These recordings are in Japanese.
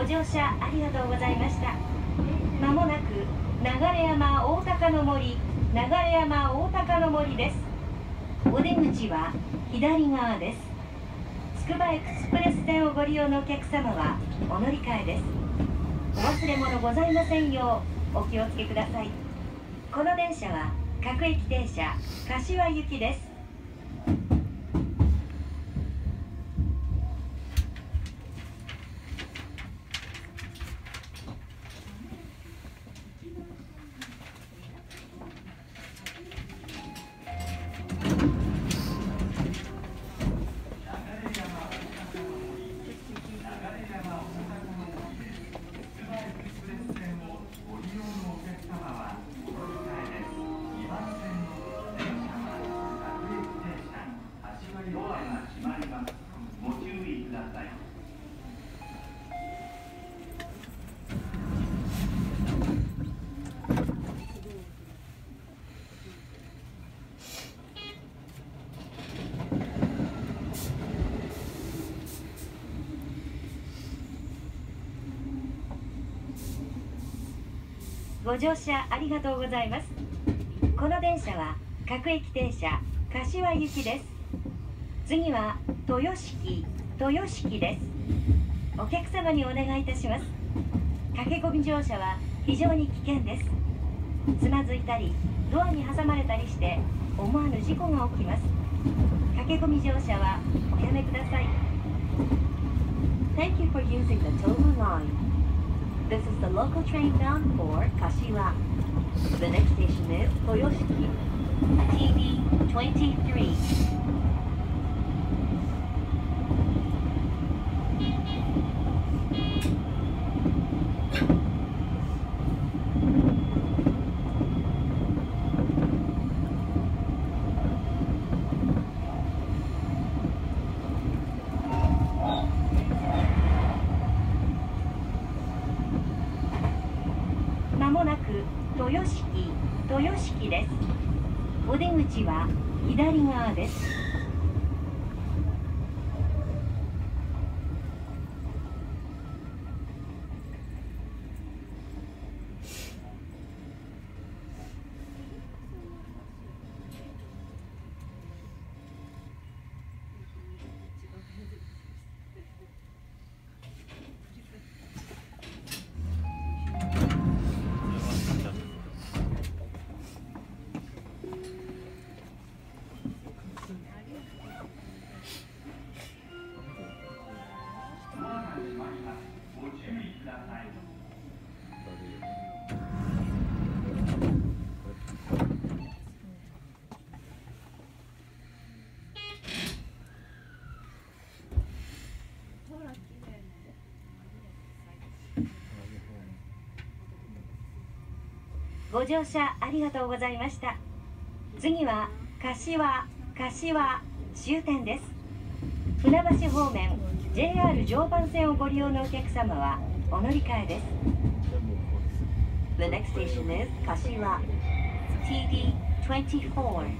ご乗車ありがとうございました。まもなく流山大高の森流山大高の森です。お出口は左側です。つくばエクスプレス線をご利用のお客様はお乗り換えです。お忘れ物ございませんようお気をつけください。この電車は各駅停車柏行きです。ご乗車ありがとうございます。この電車は各駅停車柏行きです。次は豊敷豊敷です。お客様にお願いいたします。駆け込み乗車は非常に危険です。つまずいたりドアに挟まれたりして思わぬ事故が起きます。駆け込み乗車はおやめください。Thank you for using the Tobu line. This is the local train bound for Kashiwa. The next station is Toyoshiki. TD 23. は左側です。ご乗車ありがとうございました次は柏柏終点です船橋方面 JR 常磐線をご利用のお客様はお乗り換えです The next station is Kashiwa. TD 24.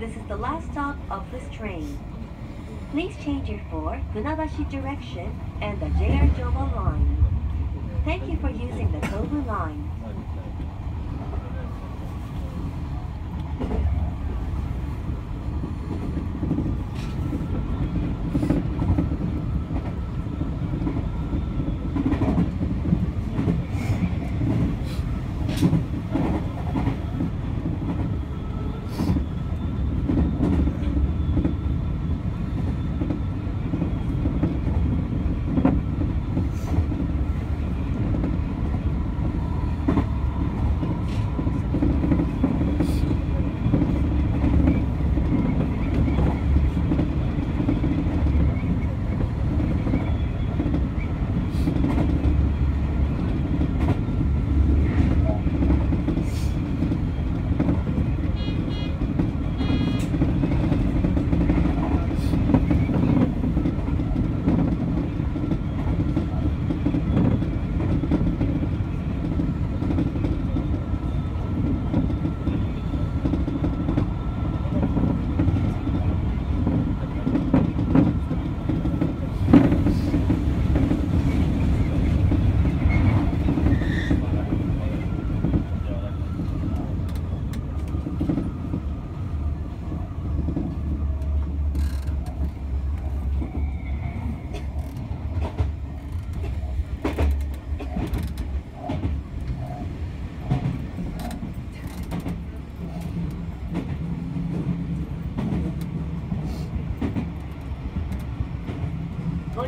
This is the last stop of this train. Please change it for Funabashi direction and the JR Joba line. Thank you for using the Tobu line.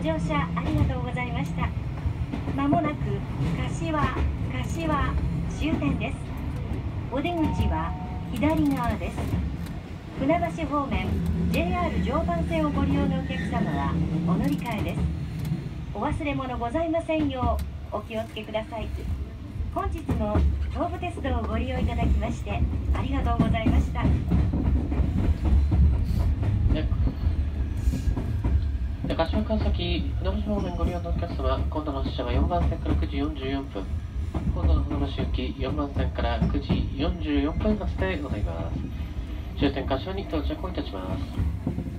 乗車ありがとうございました。まもなく柏柏終点です。お出口は左側です。船橋方面 JR 常磐線をご利用のお客様はお乗り換えです。お忘れ物ございませんようお気をつけください。本日も東武鉄道をご利用いただきましてありがとうございましたでで柏川崎船橋方面ご利用のお客様今度の発車は4番線から9時44分。今度の船橋行き4番線から9時44分発でございます。終点柏に到着をいたします。